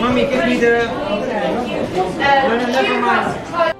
Mommy, give me the... No, no, never mind.